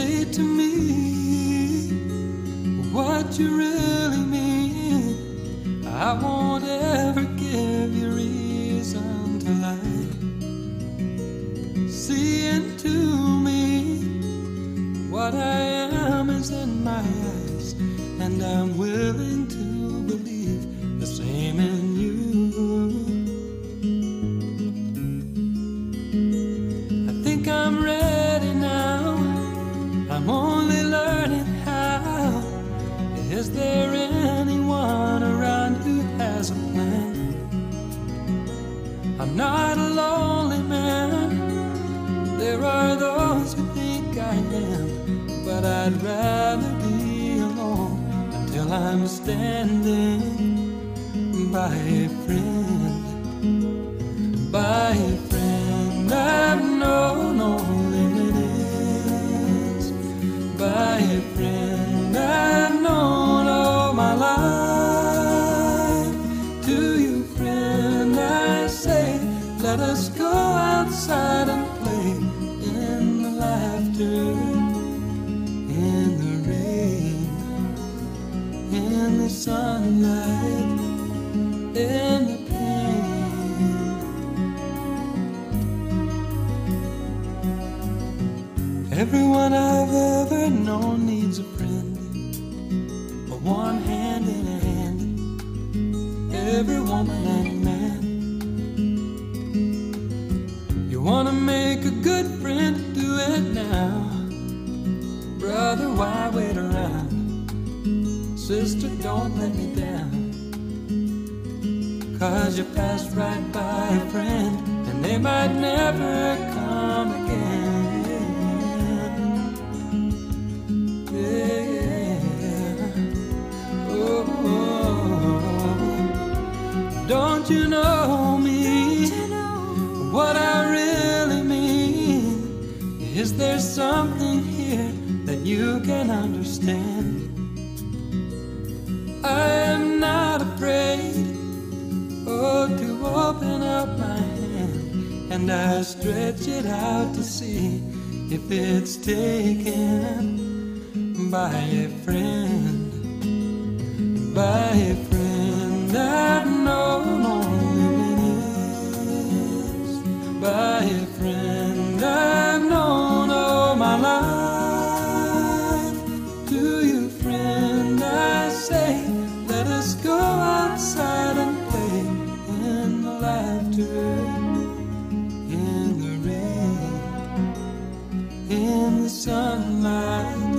say to me what you really mean. I won't ever give you reason to lie. See into me what I am is in my eyes, and I'm willing to believe the same in I'm not a lonely man. There are those who think I am, but I'd rather be alone until I'm standing by a friend by a friend I've known minutes by a friend let us go outside and play in the laughter in the rain in the sunlight in the pain Everyone I've ever known needs a friend, a one hand in a hand. Every woman wanna make a good friend, do it now. Brother, why wait around? Sister, don't let me down. Cause you passed right by a friend, and they might never come again. Yeah. Oh, oh, oh, don't you know Is there something here that you can understand? I am not afraid oh, to open up my hand and I stretch it out to see if it's taken by a friend, by a friend. outside and play in the laughter, in the rain, in the sunlight.